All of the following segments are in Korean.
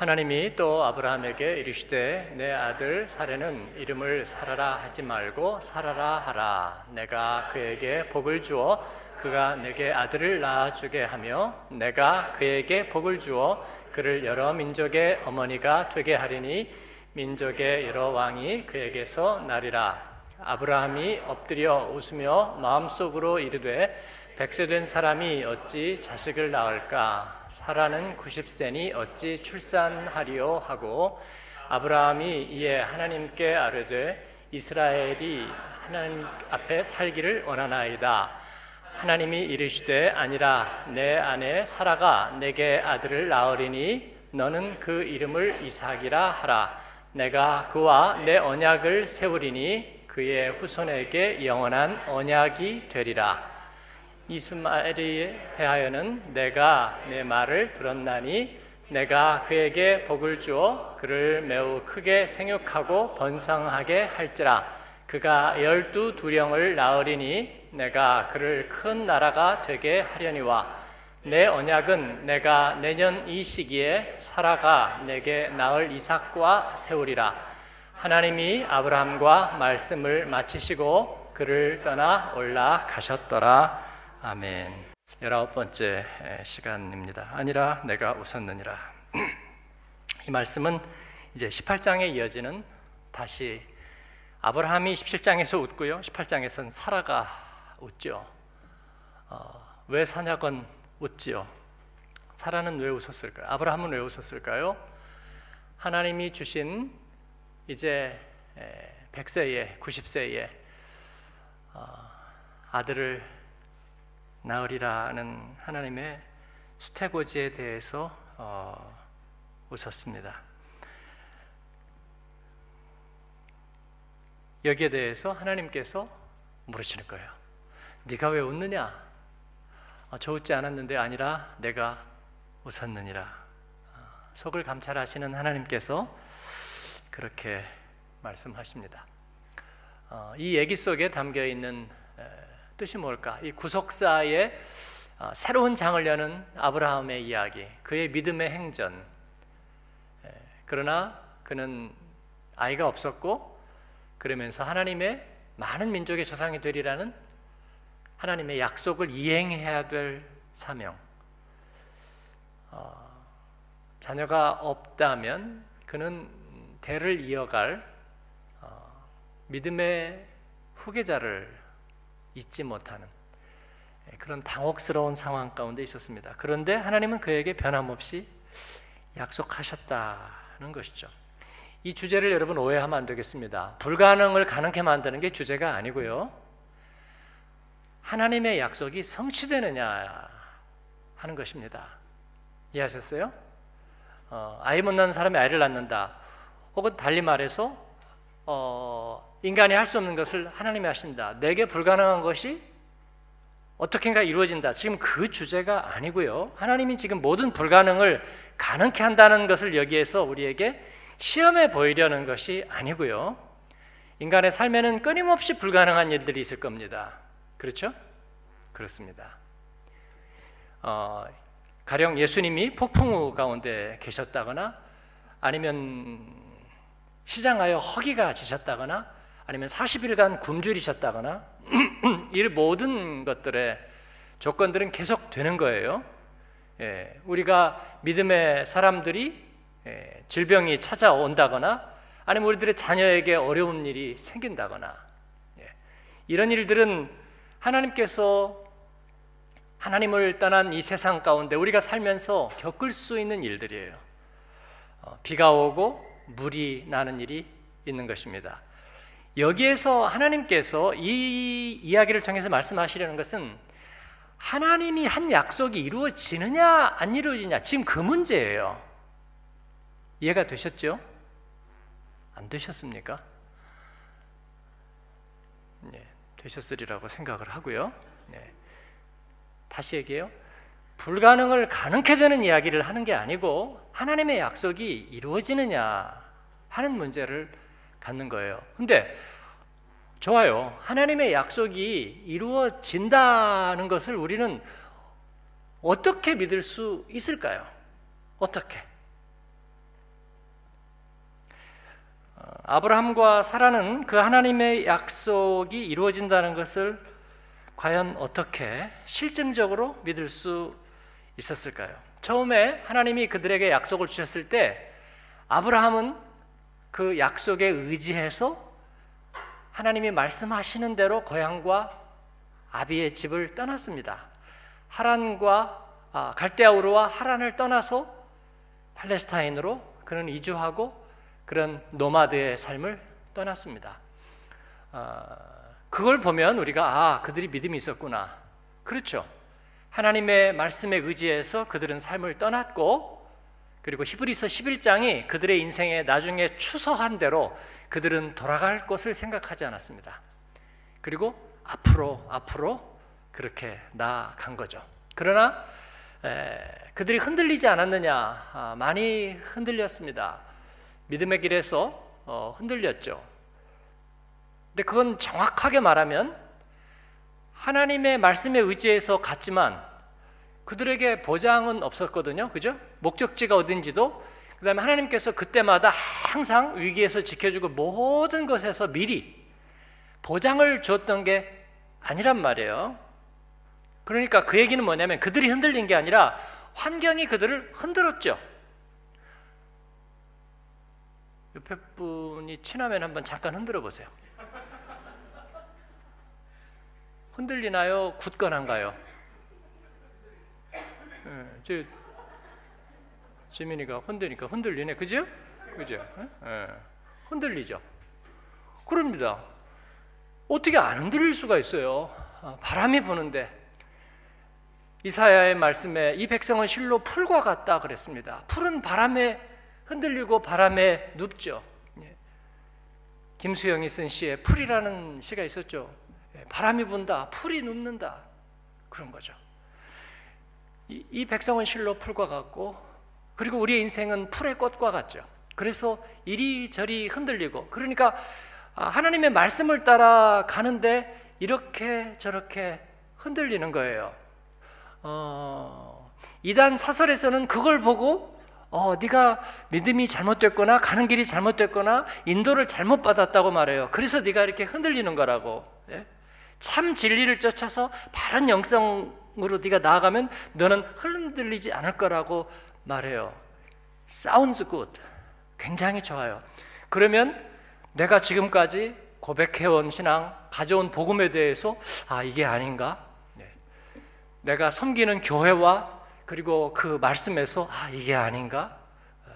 하나님이 또 아브라함에게 이르시되 내 아들 사례는 이름을 살아라 하지 말고 살아라 하라. 내가 그에게 복을 주어 그가 내게 아들을 낳아주게 하며 내가 그에게 복을 주어 그를 여러 민족의 어머니가 되게 하리니 민족의 여러 왕이 그에게서 나리라. 아브라함이 엎드려 웃으며 마음속으로 이르되 백세된 사람이 어찌 자식을 낳을까? 사라는 90세니 어찌 출산하리요? 하고 아브라함이 이에 하나님께 아뢰되 이스라엘이 하나님 앞에 살기를 원하나이다. 하나님이 이르시되 아니라 내 아내 사라가 내게 아들을 낳으리니 너는 그 이름을 이삭이라 하라. 내가 그와 내 언약을 세우리니 그의 후손에게 영원한 언약이 되리라. 이스마엘에 대하여는 내가 내 말을 들었나니 내가 그에게 복을 주어 그를 매우 크게 생육하고 번성하게 할지라. 그가 열두 두령을 낳으리니 내가 그를 큰 나라가 되게 하려니와. 내 언약은 내가 내년 이 시기에 사라가 내게 낳을 이삭과 세우리라. 하나님이 아브라함과 말씀을 마치시고 그를 떠나 올라가셨더라 아멘. 열아홉 번째 시간입니다. 아니라 내가 웃었느니라. 이 말씀은 이제 18장에 이어지는 다시 아브라함이 17장에서 웃고요. 18장에서는 사라가 웃죠. 어, 왜 사냐건 웃지요. 사라는 왜 웃었을까요? 아브라함은 왜 웃었을까요? 하나님이 주신 이제 100세에 90세에 어, 아들을 나으리라는 하나님의 수태고지에 대해서 어, 웃었습니다. 여기에 대해서 하나님께서 물으시는 거예요. 네가 왜 웃느냐? 아, 저 웃지 않았는데 아니라 내가 웃었느니라. 아, 속을 감찰하시는 하나님께서 그렇게 말씀하십니다. 어, 이 얘기 속에 담겨 있는 뜻이 뭘까? 이 구속사의 어, 새로운 장을 여는 아브라함의 이야기, 그의 믿음의 행전. 그러나 그는 아이가 없었고 그러면서 하나님의 많은 민족의 조상이 되리라는 하나님의 약속을 이행해야 될 사명. 어, 자녀가 없다면 그는 대를 이어갈 어, 믿음의 후계자를 잊지 못하는 예, 그런 당혹스러운 상황 가운데 있었습니다. 그런데 하나님은 그에게 변함없이 약속하셨다는 것이죠. 이 주제를 여러분 오해하면 안 되겠습니다. 불가능을 가능케 만드는 게 주제가 아니고요. 하나님의 약속이 성취되느냐 하는 것입니다. 이해하셨어요? 어, 아이 못 낳는 사람이 아이를 낳는다. 혹은 달리 말해서 어, 인간이 할 수 없는 것을 하나님이 하신다. 내게 불가능한 것이 어떻게인가 이루어진다. 지금 그 주제가 아니고요. 하나님이 지금 모든 불가능을 가능케 한다는 것을 여기에서 우리에게 시험해 보이려는 것이 아니고요. 인간의 삶에는 끊임없이 불가능한 일들이 있을 겁니다. 그렇죠? 그렇습니다. 어, 가령 예수님이 폭풍우 가운데 계셨다거나 아니면 시장하여 허기가 지셨다거나 아니면 40일간 굶주리셨다거나 이 모든 것들의 조건들은 계속 되는 거예요. 예, 우리가 믿음의 사람들이 예, 질병이 찾아온다거나 아니면 우리들의 자녀에게 어려운 일이 생긴다거나 예, 이런 일들은 하나님께서 하나님을 떠난 이 세상 가운데 우리가 살면서 겪을 수 있는 일들이에요. 어, 비가 오고 물이 나는 일이 있는 것입니다. 여기에서 하나님께서 이 이야기를 통해서 말씀하시려는 것은 하나님이 한 약속이 이루어지느냐 안 이루어지냐 지금 그 문제예요. 이해가 되셨죠? 안 되셨습니까? 네, 되셨으리라고 생각을 하고요. 네. 다시 얘기해요. 불가능을 가능케 되는 이야기를 하는 게 아니고 하나님의 약속이 이루어지느냐 하는 문제를 갖는 거예요. 근데 좋아요. 하나님의 약속이 이루어진다는 것을 우리는 어떻게 믿을 수 있을까요? 어떻게? 아브라함과 사라는 그 하나님의 약속이 이루어진다는 것을 과연 어떻게 실증적으로 믿을 수 있었을까요? 처음에 하나님이 그들에게 약속을 주셨을 때 아브라함은 그 약속에 의지해서 하나님이 말씀하시는 대로 고향과 아비의 집을 떠났습니다. 하란과 아, 갈대아우르와 하란을 떠나서 팔레스타인으로 그는 이주하고 그런 노마드의 삶을 떠났습니다. 아, 그걸 보면 우리가 아 그들이 믿음이 있었구나. 그렇죠. 하나님의 말씀에 의지해서 그들은 삶을 떠났고 그리고 히브리서 11장이 그들의 인생에 나중에 추서한 대로 그들은 돌아갈 것을 생각하지 않았습니다. 그리고 앞으로 앞으로 그렇게 나아간 거죠. 그러나 에, 그들이 흔들리지 않았느냐? 아, 많이 흔들렸습니다. 믿음의 길에서 어, 흔들렸죠. 근데 그건 정확하게 말하면 하나님의 말씀에 의지해서 갔지만 그들에게 보장은 없었거든요. 그죠? 목적지가 어딘지도 그다음에 하나님께서 그때마다 항상 위기에서 지켜주고 모든 것에서 미리 보장을 줬던 게 아니란 말이에요. 그러니까 그 얘기는 뭐냐면 그들이 흔들린 게 아니라 환경이 그들을 흔들었죠. 옆에 분이 친하면 한번 잠깐 흔들어 보세요. 흔들리나요? 굳건한가요? 네, 저 지민이가 흔드니까 흔들리네, 그죠? 그죠? 네, 흔들리죠. 그럽니다. 어떻게 안 흔들릴 수가 있어요? 아, 바람이 부는데 이사야의 말씀에 이 백성은 실로 풀과 같다 그랬습니다. 풀은 바람에 흔들리고 바람에 눕죠. 예. 김수영이 쓴 시에 풀이라는 시가 있었죠. 예, 바람이 분다, 풀이 눕는다 그런 거죠. 이, 이 백성은 실로 풀과 같고 그리고 우리의 인생은 풀의 꽃과 같죠. 그래서 이리저리 흔들리고 그러니까 아, 하나님의 말씀을 따라 가는데 이렇게 저렇게 흔들리는 거예요. 어, 이단 사설에서는 그걸 보고 어, 네가 믿음이 잘못됐거나 가는 길이 잘못됐거나 인도를 잘못 받았다고 말해요. 그래서 네가 이렇게 흔들리는 거라고. 예? 참 진리를 쫓아서 바른 영성 으로 네가 나아가면 너는 흔들리지 않을 거라고 말해요. Sounds good. 굉장히 좋아요. 그러면 내가 지금까지 고백해온 신앙, 가져온 복음에 대해서 아 이게 아닌가? 네. 내가 섬기는 교회와 그리고 그 말씀에서 아 이게 아닌가? 어,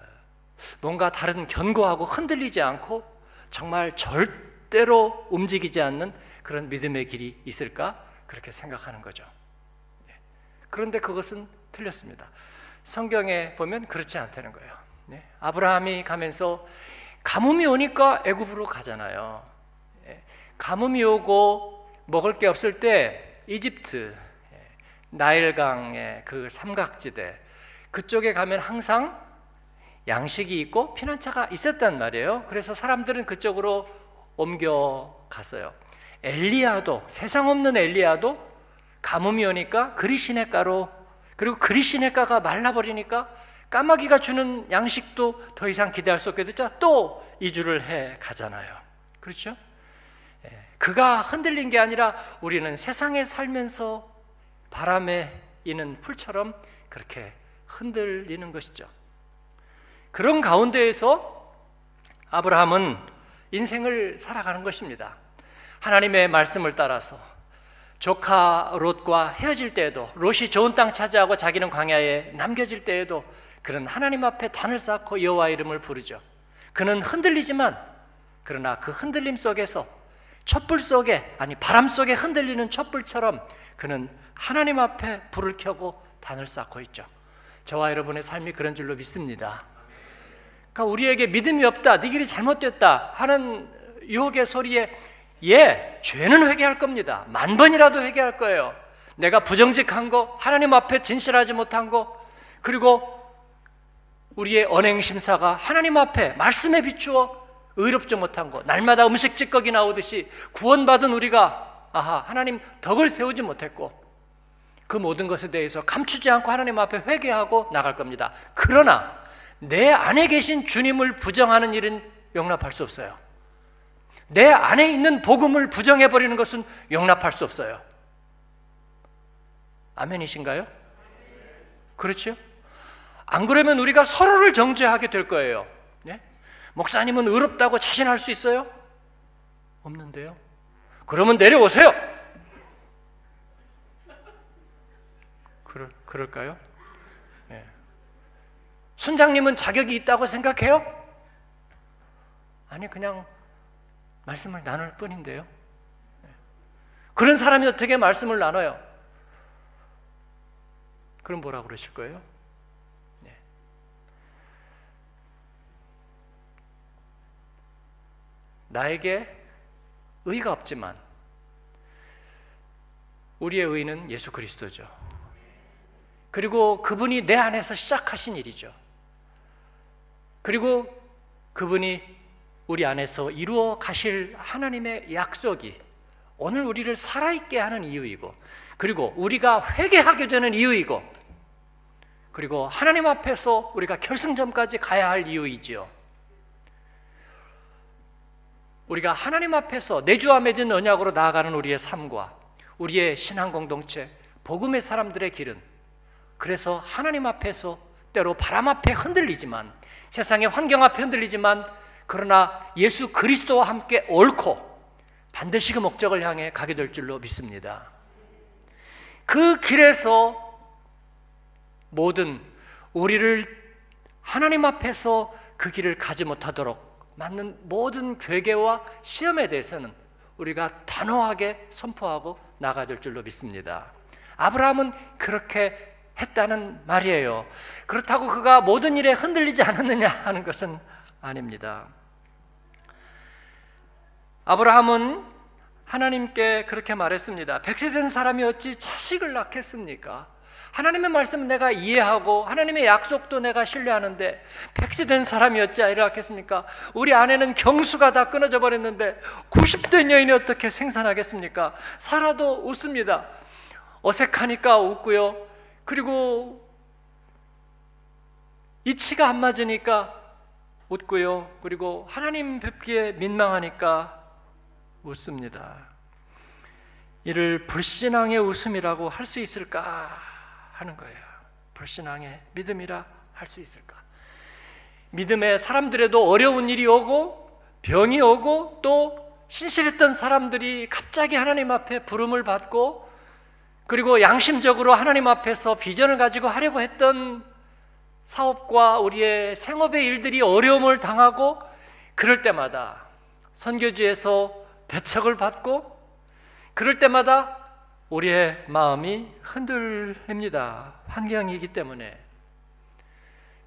뭔가 다른 견고하고 흔들리지 않고 정말 절대로 움직이지 않는 그런 믿음의 길이 있을까? 그렇게 생각하는 거죠. 네. 그런데 그것은 틀렸습니다. 성경에 보면 그렇지 않다는 거예요. 네. 아브라함이 가면서 가뭄이 오니까 애굽으로 가잖아요. 가뭄이 오고 먹을 게 없을 때 이집트 나일강의 그 삼각지대 그쪽에 가면 항상 양식이 있고 피난처가 있었단 말이에요. 그래서 사람들은 그쪽으로 옮겨 갔어요. 엘리야도 세상 없는 엘리야도 가뭄이 오니까 그리시네가로 그리고 그리시네가가 말라버리니까 까마귀가 주는 양식도 더 이상 기대할 수 없게 됐자 또 이주를 해 가잖아요. 그렇죠? 예, 그가 흔들린 게 아니라 우리는 세상에 살면서 바람에 이는 풀처럼 그렇게 흔들리는 것이죠. 그런 가운데에서 아브라함은 인생을 살아가는 것입니다. 하나님의 말씀을 따라서 조카 롯과 헤어질 때에도 롯이 좋은 땅 차지하고 자기는 광야에 남겨질 때에도 그는 하나님 앞에 단을 쌓고 여호와 이름을 부르죠. 그는 흔들리지만 그러나 그 흔들림 속에서 촛불 속에 아니 바람 속에 흔들리는 촛불처럼 그는 하나님 앞에 불을 켜고 단을 쌓고 있죠. 저와 여러분의 삶이 그런 줄로 믿습니다. 그러니까 우리에게 믿음이 없다, 네 길이 잘못됐다 하는 유혹의 소리에 예, 죄는 회개할 겁니다. 만 번이라도 회개할 거예요. 내가 부정직한 거, 하나님 앞에 진실하지 못한 거, 그리고 우리의 언행 심사가 하나님 앞에 말씀에 비추어 의롭지 못한 거, 날마다 음식 찌꺼기 나오듯이 구원받은 우리가 아하 하나님 덕을 세우지 못했고 그 모든 것에 대해서 감추지 않고 하나님 앞에 회개하고 나갈 겁니다. 그러나 내 안에 계신 주님을 부정하는 일은 용납할 수 없어요. 내 안에 있는 복음을 부정해 버리는 것은 용납할 수 없어요. 아멘이신가요? 그렇죠? 안 그러면 우리가 서로를 정죄하게 될 거예요. 네? 목사님은 의롭다고 자신할 수 있어요? 없는데요. 그러면 내려오세요. 그럴, 그럴까요? 네. 순장님은 자격이 있다고 생각해요? 아니, 그냥 말씀을 나눌 뿐인데요. 네. 그런 사람이 어떻게 말씀을 나눠요? 그럼 뭐라 그러실 거예요? 네. 나에게 의가 없지만 우리의 의는 예수 그리스도죠. 그리고 그분이 내 안에서 시작하신 일이죠. 그리고 그분이 우리 안에서 이루어 가실 하나님의 약속이 오늘 우리를 살아있게 하는 이유이고, 그리고 우리가 회개하게 되는 이유이고, 그리고 하나님 앞에서 우리가 결승점까지 가야 할 이유이지요. 우리가 하나님 앞에서 내주와 맺은 언약으로 나아가는 우리의 삶과 우리의 신앙 공동체, 복음의 사람들의 길은 그래서 하나님 앞에서 때로 바람 앞에 흔들리지만 세상의 환경 앞에 흔들리지만 그러나 예수 그리스도와 함께 옳고 반드시 그 목적을 향해 가게 될 줄로 믿습니다. 그 길에서 모든 우리를 하나님 앞에서 그 길을 가지 못하도록 맞는 모든 괴계와 시험에 대해서는 우리가 단호하게 선포하고 나가야 될 줄로 믿습니다. 아브라함은 그렇게 했다는 말이에요. 그렇다고 그가 모든 일에 흔들리지 않았느냐 하는 것은 아닙니다. 아브라함은 하나님께 그렇게 말했습니다. 백세 된 사람이 어찌 자식을 낳겠습니까? 하나님의 말씀은 내가 이해하고 하나님의 약속도 내가 신뢰하는데 백세된 사람이 어찌 아이를 낳겠습니까? 우리 아내는 경수가 다 끊어져 버렸는데 90된 여인이 어떻게 생산하겠습니까? 살아도 웃습니다. 어색하니까 웃고요. 그리고 이치가 안 맞으니까 웃고요. 그리고 하나님 뵙기에 민망하니까 웃습니다. 이를 불신앙의 웃음이라고 할 수 있을까 하는 거예요. 불신앙의 믿음이라 할 수 있을까? 믿음에 사람들에도 어려운 일이 오고 병이 오고 또 신실했던 사람들이 갑자기 하나님 앞에 부름을 받고 그리고 양심적으로 하나님 앞에서 비전을 가지고 하려고 했던 사업과 우리의 생업의 일들이 어려움을 당하고 그럴 때마다 선교지에서 배척을 받고 그럴 때마다 우리의 마음이 흔들립니다. 환경이기 때문에.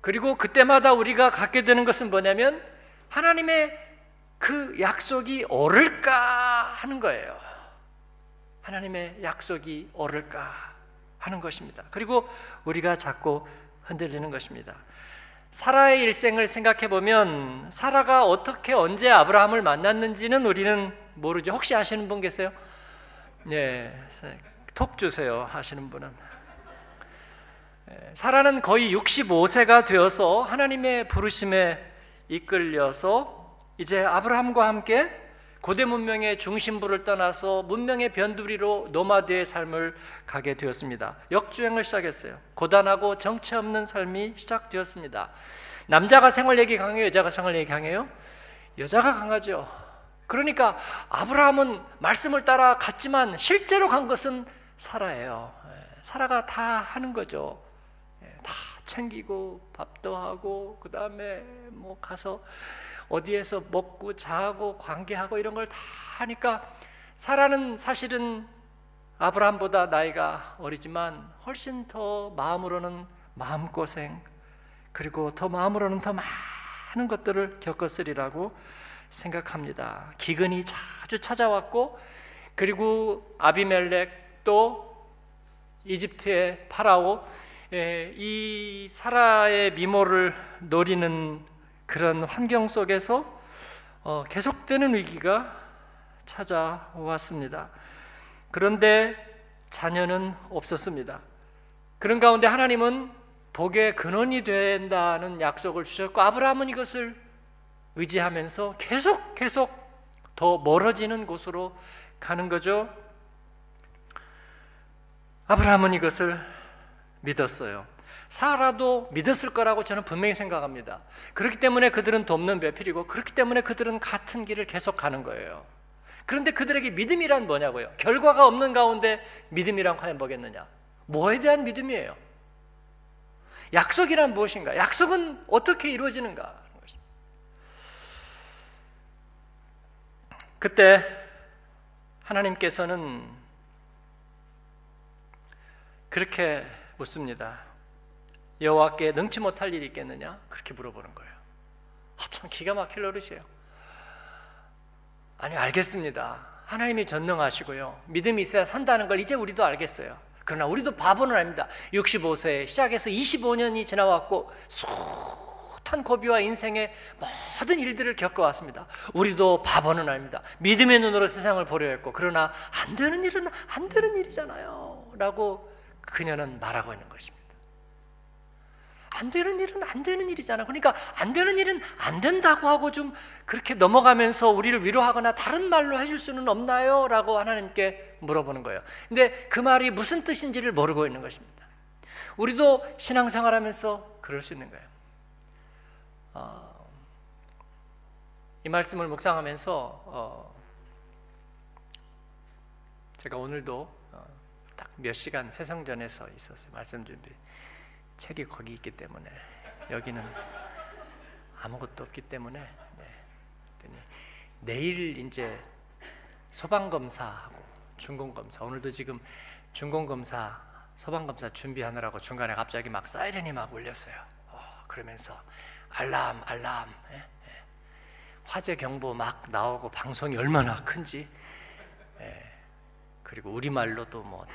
그리고 그때마다 우리가 갖게 되는 것은 뭐냐면 하나님의 그 약속이 오를까 하는 거예요. 하나님의 약속이 오를까 하는 것입니다. 그리고 우리가 자꾸 흔들리는 것입니다. 사라의 일생을 생각해 보면 사라가 어떻게 언제 아브라함을 만났는지는 우리는 모르죠. 혹시 아시는 분 계세요? 네, 톡 주세요 하시는 분은 사라는 거의 65세가 되어서 하나님의 부르심에 이끌려서 이제 아브라함과 함께 고대 문명의 중심부를 떠나서 문명의 변두리로 노마드의 삶을 가게 되었습니다. 역주행을 시작했어요. 고단하고 정체 없는 삶이 시작되었습니다. 남자가 생활력이 강해요? 여자가 생활력이 강해요? 여자가 강하죠. 그러니까 아브라함은 말씀을 따라 갔지만 실제로 간 것은 사라예요. 예, 사라가 다 하는 거죠. 예, 다 챙기고 밥도 하고 그 다음에 뭐 가서 어디에서 먹고 자고 관계하고 이런 걸 다 하니까 사라는 사실은 아브라함보다 나이가 어리지만 훨씬 더 마음으로는 마음고생 그리고 더 마음으로는 더 많은 것들을 겪었으리라고 생각합니다. 기근이 자주 찾아왔고 그리고 아비멜렉 또 이집트의 파라오 예, 이 사라의 미모를 노리는 그런 환경 속에서 어, 계속되는 위기가 찾아왔습니다. 그런데 자녀는 없었습니다. 그런 가운데 하나님은 복의 근원이 된다는 약속을 주셨고 아브라함은 이것을 의지하면서 계속 계속 더 멀어지는 곳으로 가는 거죠. 아브라함은 이것을 믿었어요. 사라도 믿었을 거라고 저는 분명히 생각합니다. 그렇기 때문에 그들은 돕는 배필이고 그렇기 때문에 그들은 같은 길을 계속 가는 거예요. 그런데 그들에게 믿음이란 뭐냐고요? 결과가 없는 가운데 믿음이란 과연 뭐겠느냐? 뭐에 대한 믿음이에요? 약속이란 무엇인가? 약속은 어떻게 이루어지는가? 그때 하나님께서는 그렇게 묻습니다. 여호와께 능치 못할 일이 있겠느냐? 그렇게 물어보는 거예요. 아, 참 기가 막힐 노릇이에요. 아니 알겠습니다. 하나님이 전능하시고요. 믿음이 있어야 산다는 걸 이제 우리도 알겠어요. 그러나 우리도 바보는 아닙니다. 65세 시작해서 25년이 지나왔고 숱한 고비와 인생의 모든 일들을 겪어왔습니다. 우리도 바보는 아닙니다. 믿음의 눈으로 세상을 보려 했고 그러나 안 되는 일은 안 되는 일이잖아요. 라고 그녀는 말하고 있는 것입니다. 안 되는 일은 안 되는 일이잖아. 그러니까 안 되는 일은 안 된다고 하고 좀 그렇게 넘어가면서 우리를 위로하거나 다른 말로 해줄 수는 없나요? 라고 하나님께 물어보는 거예요. 근데 그 말이 무슨 뜻인지를 모르고 있는 것입니다. 우리도 신앙생활 하면서 그럴 수 있는 거예요. 어, 이 말씀을 묵상하면서 어, 제가 오늘도 어, 딱몇 시간 세성전에서 있었어요. 말씀 준비. 책이 거기 있기 때문에 여기는 아무것도 없기 때문에 네. 내일 이제 소방 검사하고 중공 검사 오늘도 지금 중공 검사 소방 검사 준비하느라고 중간에 갑자기 막 사이렌이 막 울렸어요. 어, 그러면서 알람 알람 예? 예. 화재 경보 막 나오고 방송이 얼마나 큰지 예. 그리고 우리 말로 또뭐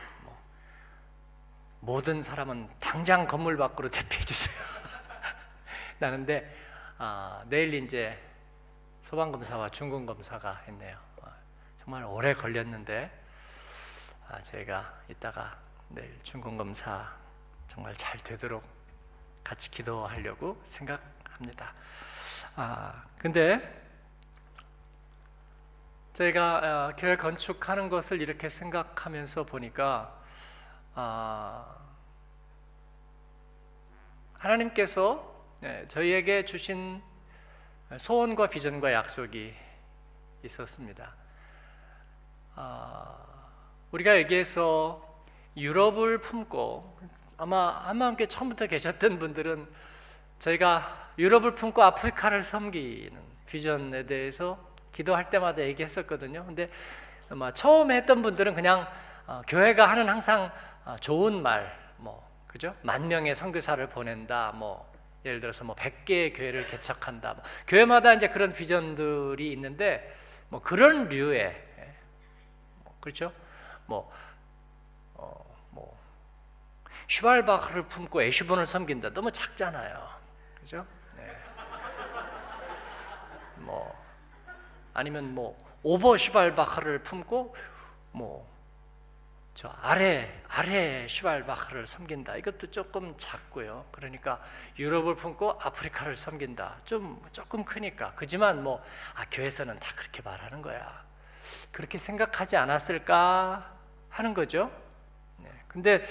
모든 사람은 당장 건물 밖으로 대피해 주세요. 나는데 아, 내일 이제 소방검사와 중공검사가 있네요. 아, 정말 오래 걸렸는데 아, 저희가 이따가 내일 중공검사 정말 잘 되도록 같이 기도하려고 생각합니다. 아, 근데 저희가 어, 교회 건축하는 것을 이렇게 생각하면서 보니까 아, 하나님께서 네, 저희에게 주신 소원과 비전과 약속이 있었습니다. 아, 우리가 여기에서 유럽을 품고 아마 아마 함께 처음부터 계셨던 분들은 저희가 유럽을 품고 아프리카를 섬기는 비전에 대해서 기도할 때마다 얘기했었거든요. 근데 아마 처음에 했던 분들은 그냥 어, 교회가 하는 항상 아, 좋은 말, 뭐 그죠? 만 명의 선교사를 보낸다, 뭐 예를 들어서 뭐 100개의 교회를 개척한다. 뭐, 교회마다 이제 그런 비전들이 있는데 뭐 그런 류의 예, 뭐, 그렇죠? 뭐 어, 뭐 슈발바흐를 품고 에슈본을 섬긴다. 너무 작잖아요. 그죠? 네. 뭐 아니면 뭐 오버 슈발바흐를 품고 뭐 저 아래 아래 슈발바흐를 섬긴다. 이것도 조금 작고요. 그러니까 유럽을 품고 아프리카를 섬긴다. 좀 조금 크니까. 그지만 뭐 아, 교회에서는 다 그렇게 말하는 거야. 그렇게 생각하지 않았을까 하는 거죠. 네. 근데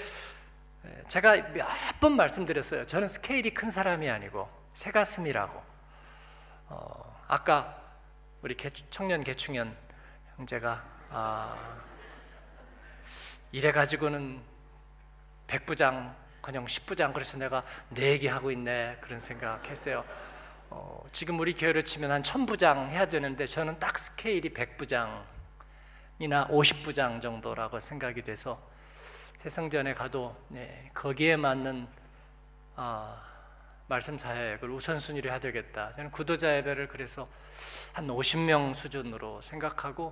제가 몇 번 말씀드렸어요. 저는 스케일이 큰 사람이 아니고 새 가슴이라고. 어, 아까 우리 개추, 청년 개충현 형제가 아, 이래 가지고는 백부장 그냥 십부장 그래서 내가 네개 하고 있네 그런 생각했어요. 어, 지금 우리 교회로 치면 한 천부장 해야 되는데 저는 딱 스케일이 백부장이나 오십부장 정도라고 생각이 돼서 세성전에 가도 네, 거기에 맞는 아, 말씀 사역을 우선순위로 해야 되겠다. 저는 구도자 예배를 그래서 한 50명 수준으로 생각하고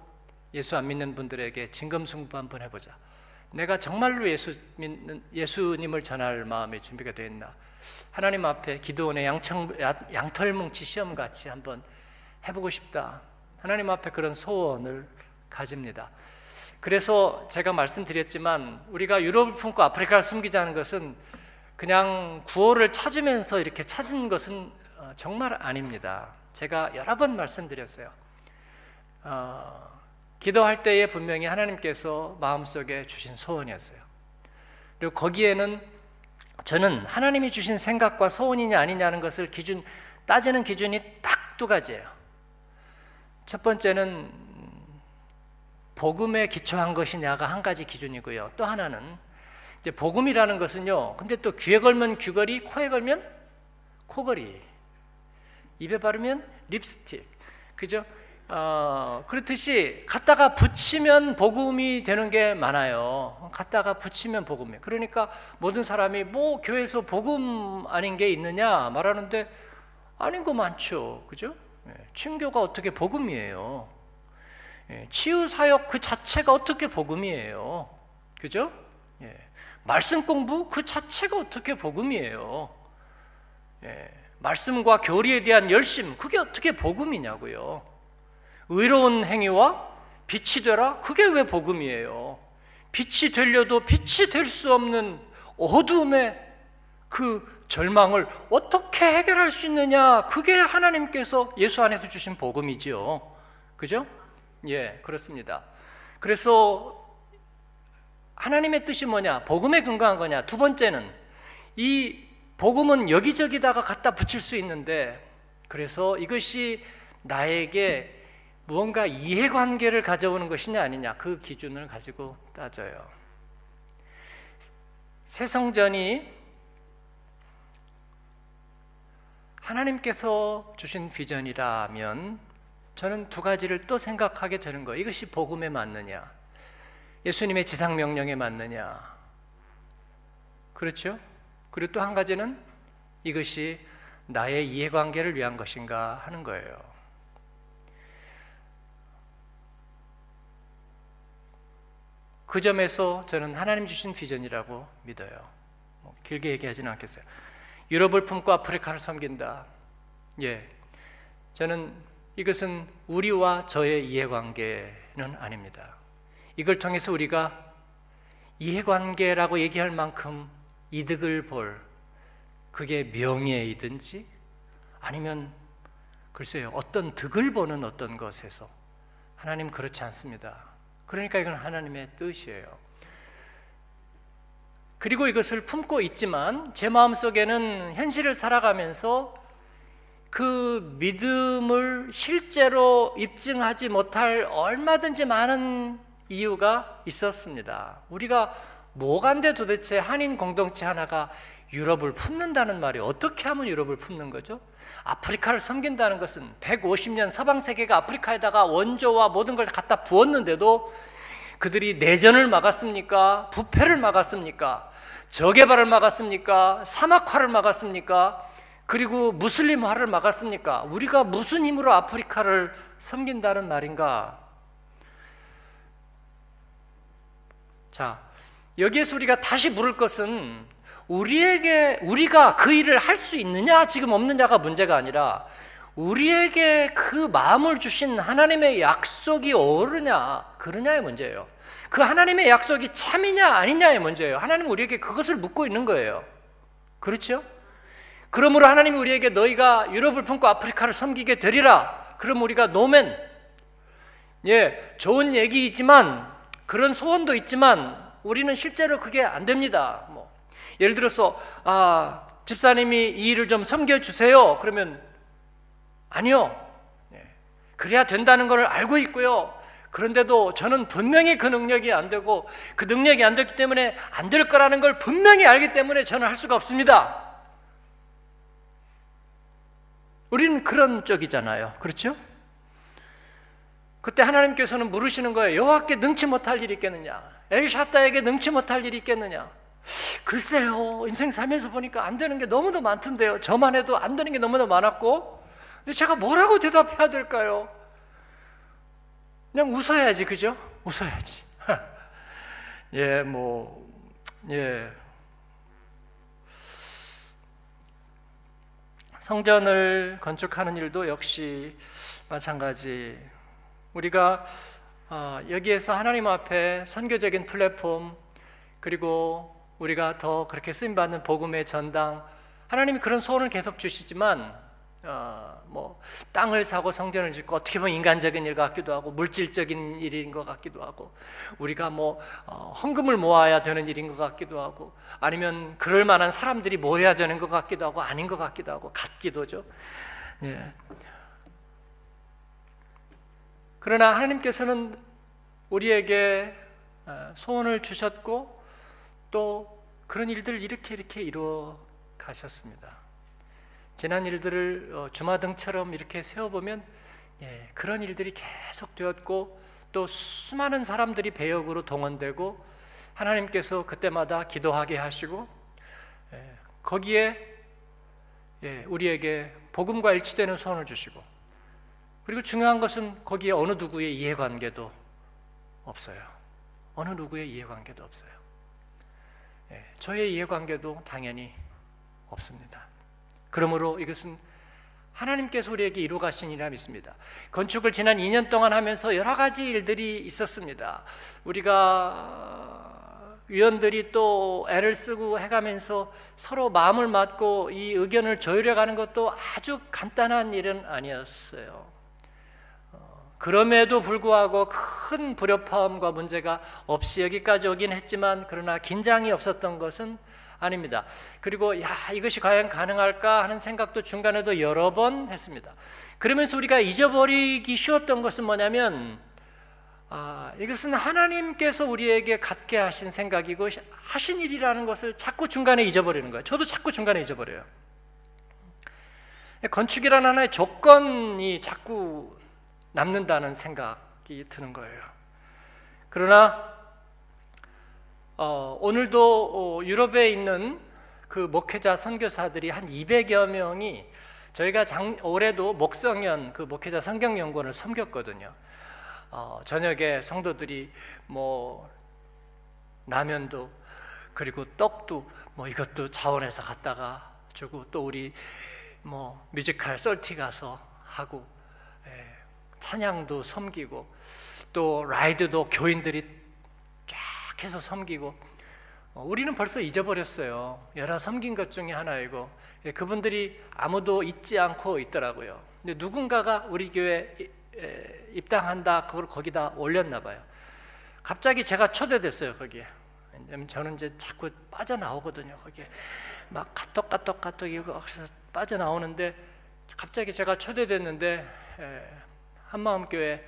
예수 안 믿는 분들에게 진금 승부 한번 해보자. 내가 정말로 예수 예수님을 전할 마음의 준비가 되어 있나? 하나님 앞에 기도원의 양청, 양털뭉치 시험 같이 한번 해보고 싶다. 하나님 앞에 그런 소원을 가집니다. 그래서 제가 말씀드렸지만 우리가 유럽을 품고 아프리카를 숨기자는 것은 그냥 구호를 찾으면서 이렇게 찾은 것은 어, 정말 아닙니다. 제가 여러 번 말씀드렸어요. 어, 기도할 때에 분명히 하나님께서 마음속에 주신 소원이었어요. 그리고 거기에는 저는 하나님이 주신 생각과 소원이냐 아니냐는 것을 기준 따지는 기준이 딱 두 가지예요. 첫 번째는 복음에 기초한 것이냐가 한 가지 기준이고요. 또 하나는 이제 복음이라는 것은요. 근데 또 귀에 걸면 귀걸이, 코에 걸면 코걸이, 입에 바르면 립스틱, 그죠? 어, 그렇듯이 갖다가 붙이면 복음이 되는 게 많아요. 갖다가 붙이면 복음이. 그러니까 모든 사람이 뭐 교회에서 복음 아닌 게 있느냐 말하는데 아닌 거 많죠. 그죠? 예, 친교가 어떻게 복음이에요? 예, 치유 사역 그 자체가 어떻게 복음이에요? 그죠? 예, 말씀 공부 그 자체가 어떻게 복음이에요? 예, 말씀과 교리에 대한 열심 그게 어떻게 복음이냐고요? 의로운 행위와 빛이 되라? 그게 왜 복음이에요? 빛이 되려도 빛이 될 수 없는 어두움의 그 절망을 어떻게 해결할 수 있느냐? 그게 하나님께서 예수 안에서 주신 복음이지요. 그죠? 예, 그렇습니다. 그래서 하나님의 뜻이 뭐냐? 복음에 근거한 거냐? 두 번째는 이 복음은 여기저기다가 갖다 붙일 수 있는데 그래서 이것이 나에게 무언가 이해관계를 가져오는 것이냐 아니냐 그 기준을 가지고 따져요. 새 성전이 하나님께서 주신 비전이라면 저는 두 가지를 또 생각하게 되는 거예요. 이것이 복음에 맞느냐? 예수님의 지상 명령에 맞느냐? 그렇죠? 그리고 또 한 가지는 이것이 나의 이해관계를 위한 것인가 하는 거예요. 그 점에서 저는 하나님 주신 비전이라고 믿어요. 뭐 길게 얘기하지는 않겠어요. 유럽을 품고 아프리카를 섬긴다. 예. 저는 이것은 우리와 저의 이해관계는 아닙니다. 이걸 통해서 우리가 이해관계라고 얘기할 만큼 이득을 볼 그게 명예이든지 아니면 글쎄요 어떤 득을 보는 어떤 것에서 하나님 그렇지 않습니다. 그러니까 이건 하나님의 뜻이에요. 그리고 이것을 품고 있지만 제 마음 속에는 현실을 살아가면서 그 믿음을 실제로 입증하지 못할 얼마든지 많은 이유가 있었습니다. 우리가 뭐간데 도대체 한인 공동체 하나가 유럽을 품는다는 말이 어떻게 하면 유럽을 품는 거죠? 아프리카를 섬긴다는 것은 150년 서방 세계가 아프리카에다가 원조와 모든 걸 갖다 부었는데도 그들이 내전을 막았습니까? 부패를 막았습니까? 저개발을 막았습니까? 사막화를 막았습니까? 그리고 무슬림화를 막았습니까? 우리가 무슨 힘으로 아프리카를 섬긴다는 말인가? 자, 여기에서 우리가 다시 물을 것은 우리에게 우리가 그 일을 할 수 있느냐 지금 없느냐가 문제가 아니라 우리에게 그 마음을 주신 하나님의 약속이 옳으냐 그러냐의 문제예요. 그 하나님의 약속이 참이냐 아니냐의 문제예요. 하나님 우리에게 그것을 묻고 있는 거예요. 그렇죠? 그러므로 하나님이 우리에게 너희가 유럽을 품고 아프리카를 섬기게 되리라. 그럼 우리가 노멘 예, 좋은 얘기이지만 그런 소원도 있지만 우리는 실제로 그게 안 됩니다. 뭐 예를 들어서 아, 집사님이 이 일을 좀 섬겨 주세요. 그러면 아니요. 예, 그래야 된다는 것을 알고 있고요. 그런데도 저는 분명히 그 능력이 안 되고 그 능력이 안 됐기 때문에 안 될 거라는 걸 분명히 알기 때문에 저는 할 수가 없습니다. 우리는 그런 쪽이잖아요. 그렇죠? 그때 하나님께서는 물으시는 거예요. 여호와께 능치 못할 일이 있겠느냐? 엘샤다에게 능치 못할 일이 있겠느냐? 글쎄요. 인생 살면서 보니까 안 되는 게 너무도 많던데요. 저만 해도 안 되는 게 너무도 많았고. 근데 제가 뭐라고 대답해야 될까요? 그냥 웃어야지, 그죠? 웃어야지. 예, 뭐, 예. 성전을 건축하는 일도 역시 마찬가지. 우리가 어, 여기에서 하나님 앞에 선교적인 플랫폼 그리고 우리가 더 그렇게 쓰임 받는 복음의 전당 하나님이 그런 소원을 계속 주시지만 어, 뭐 땅을 사고 성전을 짓고 어떻게 보면 인간적인 일 같기도 하고 물질적인 일인 것 같기도 하고 우리가 뭐 어, 헌금을 모아야 되는 일인 것 같기도 하고 아니면 그럴 만한 사람들이 모여야 되는 것 같기도 하고 아닌 것 같기도 하고 같기도죠. 예. 그러나 하나님께서는 우리에게 어, 소원을 주셨고 또 그런 일들을 이렇게 이렇게 이루어 가셨습니다. 지난 일들을 어, 주마등처럼 이렇게 세워보면 예, 그런 일들이 계속 되었고 또 수많은 사람들이 배역으로 동원되고 하나님께서 그때마다 기도하게 하시고 예, 거기에 예, 우리에게 복음과 일치되는 소원을 주시고 그리고 중요한 것은 거기에 어느 누구의 이해관계도 없어요. 어느 누구의 이해관계도 없어요. 예, 저의 이해관계도 당연히 없습니다. 그러므로 이것은 하나님께서 우리에게 이루 가신 이라 믿습니다. 건축을 지난 2년 동안 하면서 여러 가지 일들이 있었습니다. 우리가 위원들이 또 애를 쓰고 해가면서 서로 마음을 맞고 이 의견을 조율해 가는 것도 아주 간단한 일은 아니었어요. 어, 그럼에도 불구하고 큰 불협화음과 문제가 없이 여기까지 오긴 했지만 그러나 긴장이 없었던 것은 아닙니다. 그리고 야 이것이 과연 가능할까 하는 생각도 중간에도 여러 번 했습니다. 그러면서 우리가 잊어버리기 쉬웠던 것은 뭐냐면 아, 이것은 하나님께서 우리에게 갖게 하신 생각이고 하신 일이라는 것을 자꾸 중간에 잊어버리는 거예요. 저도 자꾸 중간에 잊어버려요. 건축이라는 하나의 조건이 자꾸 남는다는 생각이 드는 거예요. 그러나 어, 오늘도 어, 유럽에 있는 그 목회자 선교사들이 한 200여 명이 저희가 장, 올해도 목성연 그 목회자 성경연구원을 섬겼거든요. 어, 저녁에 성도들이 뭐 라면도 그리고 떡도 뭐 이것도 자원해서 갖다가 주고 또 우리 뭐 뮤지컬 썰티 가서 하고 예, 찬양도 섬기고 또 라이드도 교인들이 해서 섬기고 어, 우리는 벌써 잊어버렸어요. 여러 섬긴 것 중에 하나이고 예, 그분들이 아무도 잊지 않고 있더라고요. 근데 누군가가 우리 교회 입당한다 그걸 거기다 올렸나 봐요. 갑자기 제가 초대됐어요 거기에. 왜냐면 저는 이제 자꾸 빠져나오거든요 거기에 막 카톡 카톡 카톡 이거 빠져나오는데 갑자기 제가 초대됐는데 한마음교회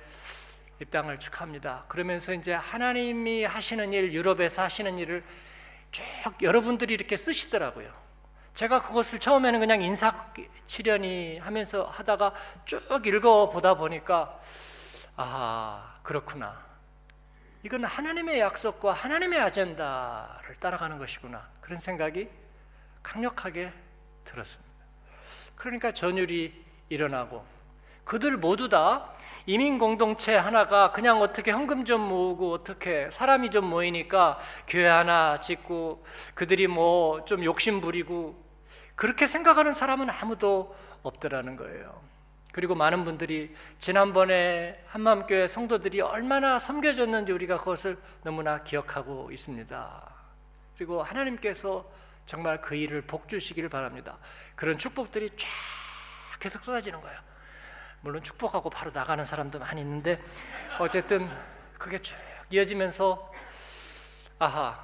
입당을 축하합니다. 그러면서 이제 하나님이 하시는 일, 유럽에서 하시는 일을 쭉 여러분들이 이렇게 쓰시더라고요. 제가 그것을 처음에는 그냥 인사 치련이 하면서 하다가 쭉 읽어 보다 보니까 아 그렇구나. 이건 하나님의 약속과 하나님의 아젠다를 따라가는 것이구나. 그런 생각이 강력하게 들었습니다. 그러니까 전율이 일어나고 그들 모두 다 이민 공동체 하나가 그냥 어떻게 헌금 좀 모으고 어떻게 사람이 좀 모이니까 교회 하나 짓고 그들이 뭐 좀 욕심 부리고 그렇게 생각하는 사람은 아무도 없더라는 거예요. 그리고 많은 분들이 지난번에 한마음교회 성도들이 얼마나 섬겨줬는지 우리가 그것을 너무나 기억하고 있습니다. 그리고 하나님께서 정말 그 일을 복 주시기를 바랍니다. 그런 축복들이 쫙 계속 쏟아지는 거예요. 물론 축복하고 바로 나가는 사람도 많이 있는데 어쨌든 그게 쭉 이어지면서 아하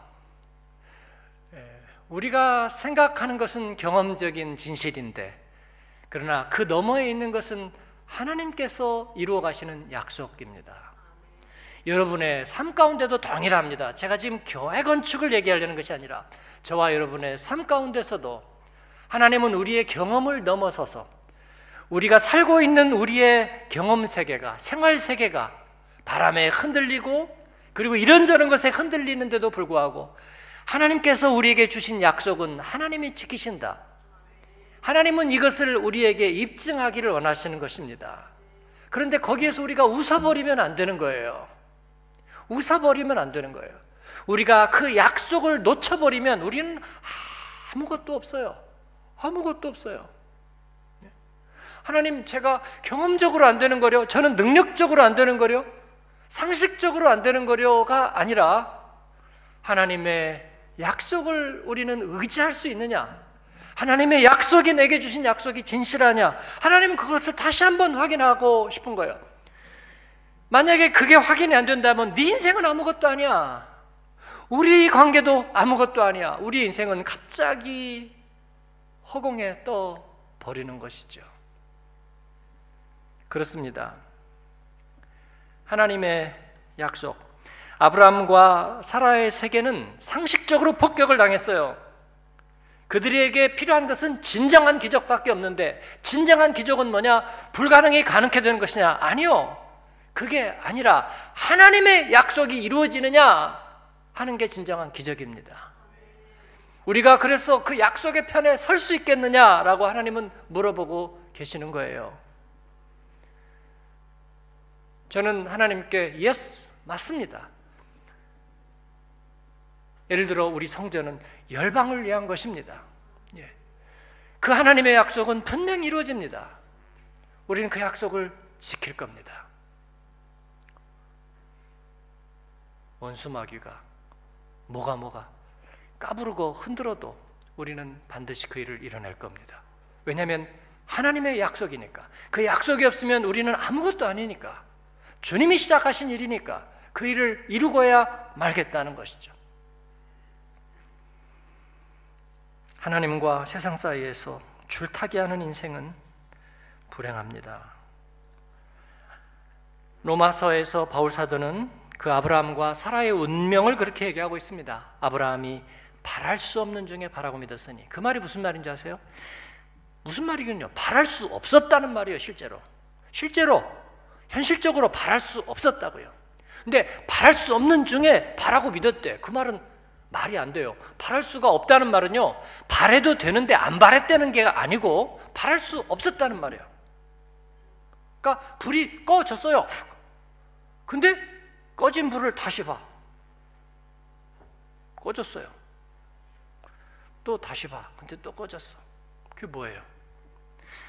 예, 우리가 생각하는 것은 경험적인 진실인데 그러나 그 너머에 있는 것은 하나님께서 이루어 가시는 약속입니다. 여러분의 삶 가운데도 동일합니다. 제가 지금 교회 건축을 얘기하려는 것이 아니라 저와 여러분의 삶 가운데서도 하나님은 우리의 경험을 넘어서서 우리가 살고 있는 우리의 경험 세계가 생활 세계가 바람에 흔들리고 그리고 이런저런 것에 흔들리는데도 불구하고 하나님께서 우리에게 주신 약속은 하나님이 지키신다. 하나님은 이것을 우리에게 입증하기를 원하시는 것입니다. 그런데 거기에서 우리가 웃어버리면 안 되는 거예요. 웃어버리면 안 되는 거예요. 우리가 그 약속을 놓쳐버리면 우리는 아무것도 없어요. 아무것도 없어요. 하나님 제가 경험적으로 안 되는 거려 저는 능력적으로 안 되는 거려 상식적으로 안 되는 거려가 아니라 하나님의 약속을 우리는 의지할 수 있느냐 하나님의 약속이 내게 주신 약속이 진실하냐? 하나님은 그것을 다시 한번 확인하고 싶은 거예요. 만약에 그게 확인이 안 된다면 네 인생은 아무것도 아니야. 우리 관계도 아무것도 아니야. 우리 인생은 갑자기 허공에 떠 버리는 것이죠. 그렇습니다. 하나님의 약속. 아브라함과 사라의 세계는 상식적으로 폭격을 당했어요. 그들에게 필요한 것은 진정한 기적밖에 없는데 진정한 기적은 뭐냐? 불가능이 가능케 되는 것이냐? 아니요. 그게 아니라 하나님의 약속이 이루어지느냐 하는 게 진정한 기적입니다. 우리가 그래서 그 약속의 편에 설 수 있겠느냐라고 하나님은 물어보고 계시는 거예요. 저는 하나님께 yes 맞습니다. 예를 들어 우리 성전은 열방을 위한 것입니다. 예. 그 하나님의 약속은 분명히 이루어집니다. 우리는 그 약속을 지킬 겁니다. 원수 마귀가 뭐가 뭐가 까부르고 흔들어도 우리는 반드시 그 일을 이뤄낼 겁니다. 왜냐하면 하나님의 약속이니까 그 약속이 없으면 우리는 아무것도 아니니까 주님이 시작하신 일이니까 그 일을 이루고야 말겠다는 것이죠. 하나님과 세상 사이에서 줄타기 하는 인생은 불행합니다. 로마서에서 바울 사도는 그 아브라함과 사라의 운명을 그렇게 얘기하고 있습니다. 아브라함이 바랄 수 없는 중에 바라고 믿었으니 그 말이 무슨 말인지 아세요? 무슨 말이군요? 바랄 수 없었다는 말이에요, 실제로. 실제로 현실적으로 바랄 수 없었다고요. 근데 바랄 수 없는 중에 바라고 믿었대. 그 말은 말이 안 돼요. 바랄 수가 없다는 말은요, 바래도 되는데 안 바랬다는 게 아니고, 바랄 수 없었다는 말이에요. 그러니까 불이 꺼졌어요. 근데 꺼진 불을 다시 봐. 꺼졌어요. 또 다시 봐. 근데 또 꺼졌어. 그게 뭐예요?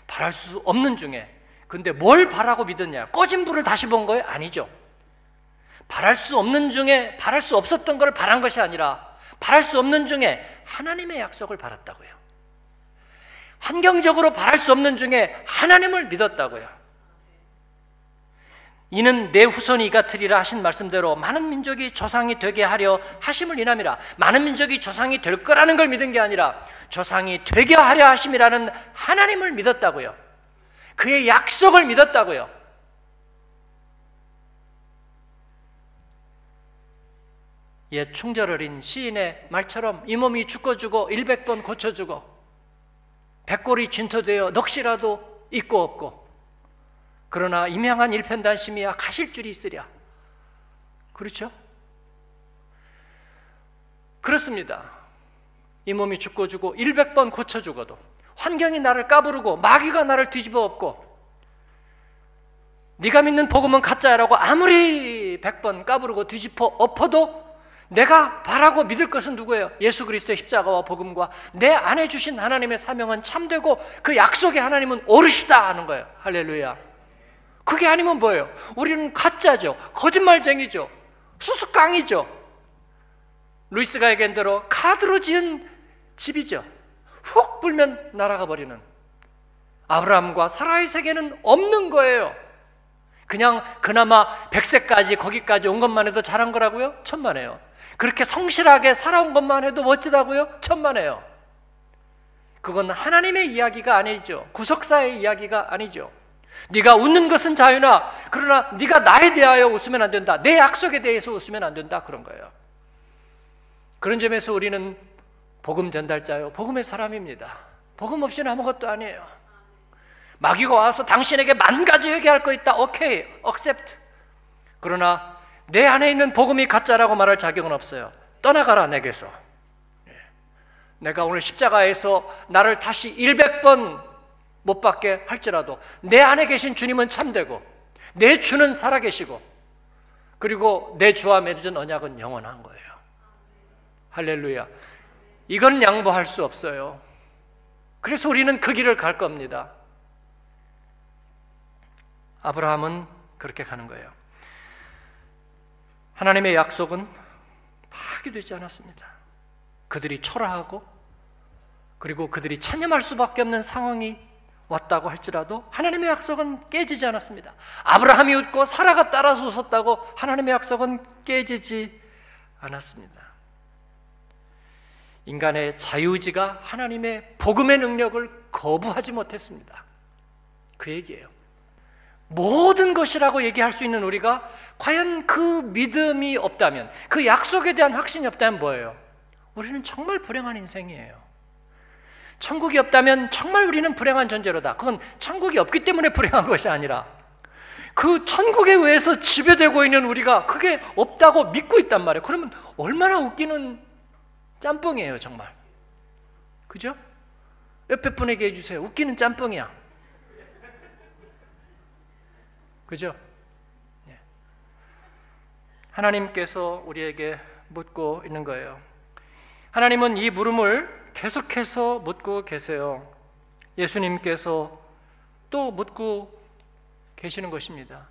바랄 수 없는 중에, 근데 뭘 바라고 믿었냐? 꺼진 불을 다시 본 거예요? 아니죠. 바랄 수 없는 중에 바랄 수 없었던 걸 바란 것이 아니라 바랄 수 없는 중에 하나님의 약속을 바랐다고요. 환경적으로 바랄 수 없는 중에 하나님을 믿었다고요. 이는 내 후손이 이같으리라 하신 말씀대로 많은 민족이 조상이 되게 하려 하심을 인함이라 많은 민족이 조상이 될 거라는 걸 믿은 게 아니라 조상이 되게 하려 하심이라는 하나님을 믿었다고요. 그의 약속을 믿었다고요. 옛 충절어린 시인의 말처럼 이 몸이 죽어주고 일백0번 고쳐주고 백골이 진토되어 넋이라도 있고 없고 그러나 임양한 일편단심이야 가실 줄이 있으랴 그렇죠? 그렇습니다 이 몸이 죽고 주고 일백0번 고쳐 죽어도 환경이 나를 까부르고 마귀가 나를 뒤집어 엎고 네가 믿는 복음은 가짜라고 아무리 백 번 까부르고 뒤집어 엎어도 내가 바라고 믿을 것은 누구예요? 예수 그리스도의 십자가와 복음과 내 안에 주신 하나님의 사명은 참되고 그 약속의 하나님은 오르시다 하는 거예요. 할렐루야. 그게 아니면 뭐예요? 우리는 가짜죠. 거짓말쟁이죠. 수수깡이죠. 루이스가 얘기한 대로 카드로 지은 집이죠. 훅 불면 날아가 버리는 아브라함과 사라의 세계는 없는 거예요. 그냥 그나마 100세까지 거기까지 온 것만 해도 잘한 거라고요? 천만에요. 그렇게 성실하게 살아온 것만 해도 멋지다고요? 천만에요. 그건 하나님의 이야기가 아니죠. 구속사의 이야기가 아니죠. 네가 웃는 것은 자유나 그러나 네가 나에 대하여 웃으면 안 된다. 내 약속에 대해서 웃으면 안 된다. 그런 거예요. 그런 점에서 우리는 복음 전달자요. 복음의 사람입니다. 복음 없이는 아무것도 아니에요. 마귀가 와서 당신에게 만 가지 회개할 거 있다. 오케이. accept. 그러나 내 안에 있는 복음이 가짜라고 말할 자격은 없어요. 떠나가라 내게서. 예. 내가 오늘 십자가에서 나를 다시 100번 못 받게 할지라도 내 안에 계신 주님은 참되고 내 주는 살아계시고 그리고 내 주와 맺은 언약은 영원한 거예요. 할렐루야. 이건 양보할 수 없어요. 그래서 우리는 그 길을 갈 겁니다. 아브라함은 그렇게 가는 거예요. 하나님의 약속은 파괴되지 않았습니다. 그들이 초라하고 그리고 그들이 체념할 수밖에 없는 상황이 왔다고 할지라도 하나님의 약속은 깨지지 않았습니다. 아브라함이 웃고 사라가 따라서 웃었다고 하나님의 약속은 깨지지 않았습니다. 인간의 자유의지가 하나님의 복음의 능력을 거부하지 못했습니다. 그 얘기예요. 모든 것이라고 얘기할 수 있는 우리가 과연 그 믿음이 없다면, 그 약속에 대한 확신이 없다면 뭐예요? 우리는 정말 불행한 인생이에요. 천국이 없다면 정말 우리는 불행한 존재로다. 그건 천국이 없기 때문에 불행한 것이 아니라 그 천국에 의해서 지배되고 있는 우리가 그게 없다고 믿고 있단 말이에요. 그러면 얼마나 웃기는 짬뽕이에요, 정말. 그죠? 옆에 분에게 해주세요. 웃기는 짬뽕이야. 그죠? 네. 하나님께서 우리에게 묻고 있는 거예요. 하나님은 이 물음을 계속해서 묻고 계세요. 예수님께서 또 묻고 계시는 것입니다.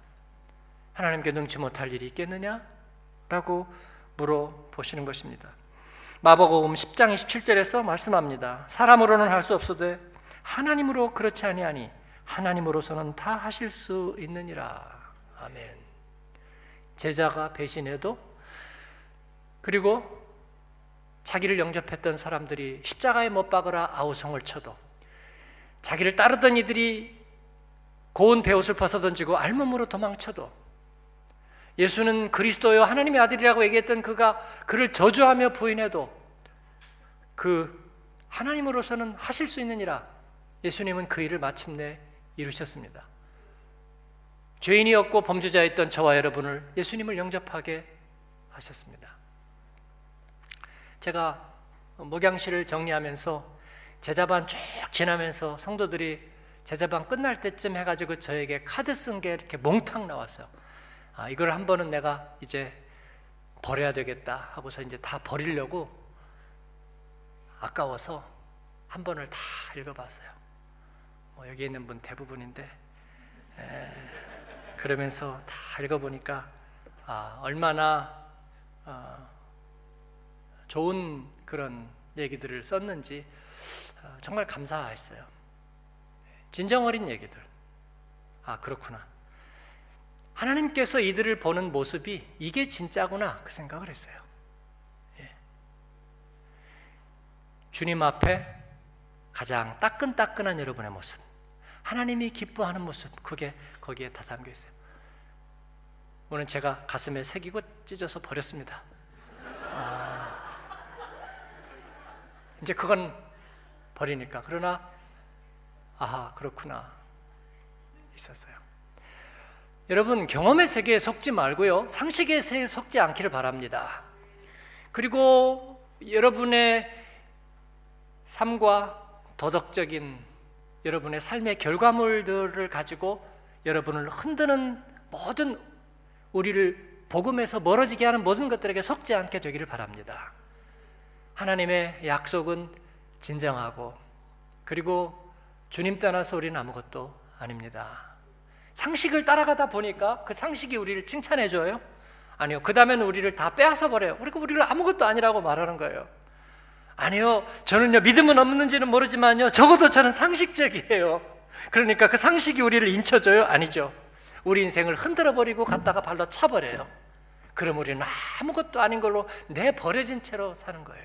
하나님께 능치 못할 일이 있겠느냐? 라고 물어보시는 것입니다. 마복음 10장 27절에서 말씀합니다. 사람으로는 할 수 없어도 하나님으로 그렇지 아니하니 하나님으로서는 다 하실 수 있느니라. 아멘. 제자가 배신해도 그리고 자기를 영접했던 사람들이 십자가에 못 박으라 아우성을 쳐도 자기를 따르던 이들이 고운 배옷을 벗어던지고 알몸으로 도망쳐도 예수는 그리스도요 하나님의 아들이라고 얘기했던 그가 그를 저주하며 부인해도 그 하나님으로서는 하실 수 있느니라 예수님은 그 일을 마침내 이루셨습니다. 죄인이었고 범죄자였던 저와 여러분을 예수님을 영접하게 하셨습니다. 제가 목양실을 정리하면서 제자반 쭉 지나면서 성도들이 제자반 끝날 때쯤 해가지고 저에게 카드 쓴 게 이렇게 몽탕 나왔어요. 아, 이걸 한 번은 내가 이제 버려야 되겠다 하고서 이제 다 버리려고 아까워서 한 번을 다 읽어봤어요. 뭐 여기 있는 분 대부분인데 에, 그러면서 다 읽어보니까 아, 얼마나 어, 좋은 그런 얘기들을 썼는지 어, 정말 감사했어요. 진정 어린 얘기들. 아, 그렇구나. 하나님께서 이들을 보는 모습이 이게 진짜구나 그 생각을 했어요. 예. 주님 앞에 가장 따끈따끈한 여러분의 모습, 하나님이 기뻐하는 모습, 그게 거기에 다 담겨 있어요. 오늘 제가 가슴에 새기고 찢어서 버렸습니다. 아, 이제 그건 버리니까. 그러나, 아하, 그렇구나. 있었어요. 여러분, 경험의 세계에 속지 말고요. 상식의 세계에 속지 않기를 바랍니다. 그리고 여러분의 삶과 도덕적인 여러분의 삶의 결과물들을 가지고 여러분을 흔드는 모든 우리를 복음에서 멀어지게 하는 모든 것들에게 속지 않게 되기를 바랍니다. 하나님의 약속은 진정하고 그리고 주님 떠나서 우리는 아무것도 아닙니다. 상식을 따라가다 보니까 그 상식이 우리를 칭찬해 줘요? 아니요. 그 다음에는 우리를 다 빼앗아 버려요. 그리고 우리를 아무것도 아니라고 말하는 거예요. 아니요. 저는요, 믿음은 없는지는 모르지만요, 적어도 저는 상식적이에요. 그러니까 그 상식이 우리를 인쳐줘요? 아니죠. 우리 인생을 흔들어 버리고 갔다가 발로 차버려요. 그럼 우리는 아무것도 아닌 걸로 내 버려진 채로 사는 거예요.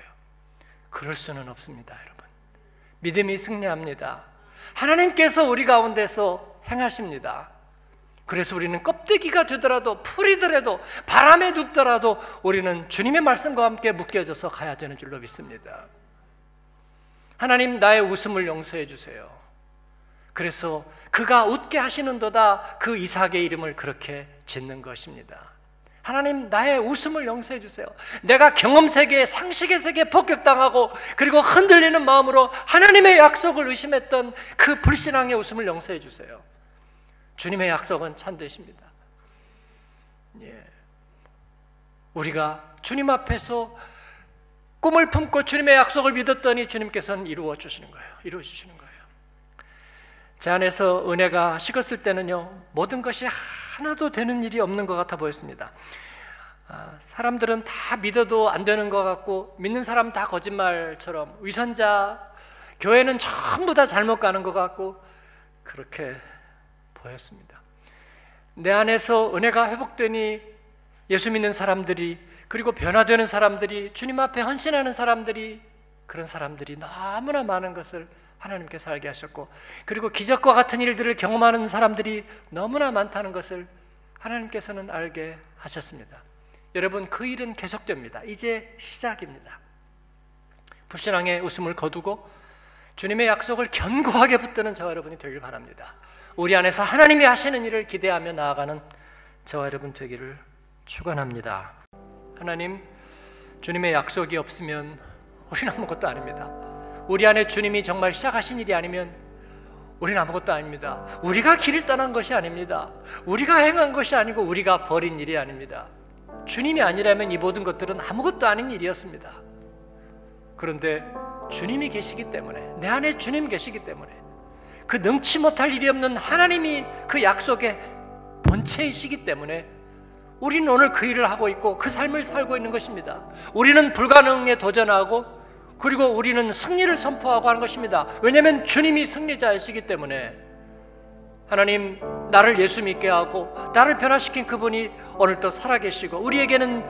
그럴 수는 없습니다, 여러분. 믿음이 승리합니다. 하나님께서 우리 가운데서 행하십니다. 그래서 우리는 껍데기가 되더라도 풀이더라도 바람에 눕더라도 우리는 주님의 말씀과 함께 묶여져서 가야 되는 줄로 믿습니다. 하나님 나의 웃음을 용서해 주세요. 그래서 그가 웃게 하시는도다 그 이삭의 이름을 그렇게 짓는 것입니다. 하나님 나의 웃음을 용서해 주세요. 내가 경험 세계, 상식의 세계에 폭격당하고 그리고 흔들리는 마음으로 하나님의 약속을 의심했던 그 불신앙의 웃음을 용서해 주세요. 주님의 약속은 참되십니다. 예. 우리가 주님 앞에서 꿈을 품고 주님의 약속을 믿었더니 주님께서는 이루어 주시는 거예요. 이루어 주시는 거예요. 제 안에서 은혜가 식었을 때는요, 모든 것이 하나도 되는 일이 없는 것 같아 보였습니다. 아, 사람들은 다 믿어도 안 되는 것 같고, 믿는 사람 다 거짓말처럼 위선자, 교회는 전부 다 잘못 가는 것 같고 그렇게 보였습니다. 내 안에서 은혜가 회복되니 예수 믿는 사람들이 그리고 변화되는 사람들이 주님 앞에 헌신하는 사람들이 그런 사람들이 너무나 많은 것을 하나님께서 알게 하셨고 그리고 기적과 같은 일들을 경험하는 사람들이 너무나 많다는 것을 하나님께서는 알게 하셨습니다. 여러분 그 일은 계속됩니다. 이제 시작입니다. 불신앙의 웃음을 거두고 주님의 약속을 견고하게 붙드는 저와 여러분이 되길 바랍니다. 우리 안에서 하나님이 하시는 일을 기대하며 나아가는 저와 여러분 되기를 축원합니다. 하나님 주님의 약속이 없으면 우리는 아무것도 아닙니다. 우리 안에 주님이 정말 시작하신 일이 아니면 우리는 아무것도 아닙니다. 우리가 길을 떠난 것이 아닙니다. 우리가 행한 것이 아니고 우리가 벌인 일이 아닙니다. 주님이 아니라면 이 모든 것들은 아무것도 아닌 일이었습니다. 그런데 주님이 계시기 때문에 내 안에 주님 계시기 때문에 그 능치 못할 일이 없는 하나님이 그 약속의 본체이시기 때문에 우리는 오늘 그 일을 하고 있고 그 삶을 살고 있는 것입니다. 우리는 불가능에 도전하고 그리고 우리는 승리를 선포하고 하는 것입니다. 왜냐하면 주님이 승리자이시기 때문에 하나님 나를 예수 믿게 하고 나를 변화시킨 그분이 오늘도 살아계시고 우리에게는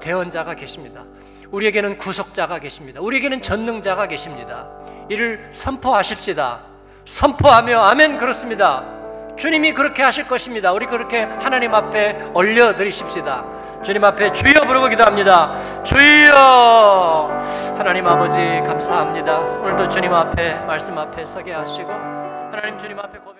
대언자가 계십니다. 우리에게는 구속자가 계십니다. 우리에게는 전능자가 계십니다. 이를 선포하십시다. 선포하며 아멘 그렇습니다. 주님이 그렇게 하실 것입니다. 우리 그렇게 하나님 앞에 올려 드리십시다. 주님 앞에 주여 부르고 기도합니다. 주여 하나님 아버지 감사합니다. 오늘도 주님 앞에 말씀 앞에 서게 하시고 하나님 주님 앞에 고백